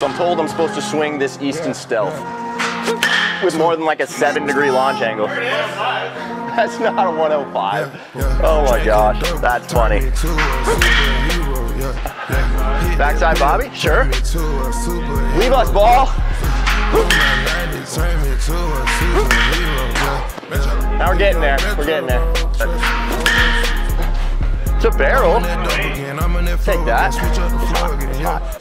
So I'm told I'm supposed to swing this Easton Stealth with more than like a seven degree launch angle. That's not a 105. Oh my gosh, that's funny. Backside Bobby, sure. Leave us ball. Now we're getting there, we're getting there. It's a barrel. Take that.